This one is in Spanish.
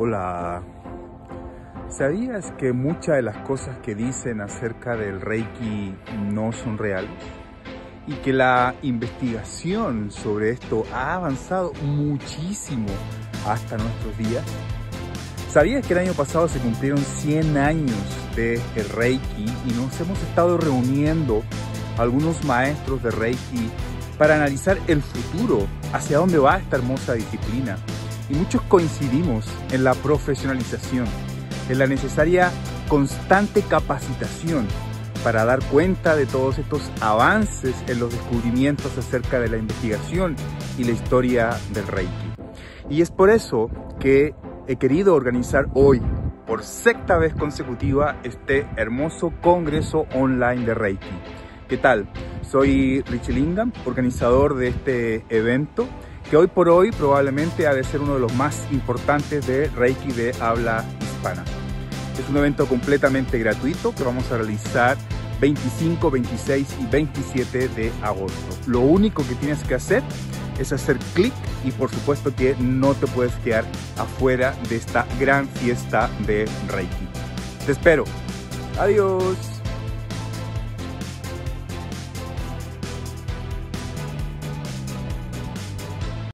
Hola. ¿Sabías que muchas de las cosas que dicen acerca del Reiki no son reales? Y que la investigación sobre esto ha avanzado muchísimo hasta nuestros días. ¿Sabías que el año pasado se cumplieron 100 años de el Reiki y nos hemos estado reuniendo algunos maestros de Reiki para analizar el futuro, hacia dónde va esta hermosa disciplina? Y muchos coincidimos en la profesionalización, en la necesaria constante capacitación para dar cuenta de todos estos avances en los descubrimientos acerca de la investigación y la historia del Reiki. Y es por eso que he querido organizar hoy, por sexta vez consecutiva, este hermoso congreso online de Reiki. ¿Qué tal? Soy Richie Lingham, organizador de este evento que hoy por hoy probablemente ha de ser uno de los más importantes de Reiki de habla hispana. Es un evento completamente gratuito que vamos a realizar 25, 26 y 27 de agosto. Lo único que tienes que hacer es hacer clic y por supuesto que no te puedes quedar afuera de esta gran fiesta de Reiki. Te espero. Adiós.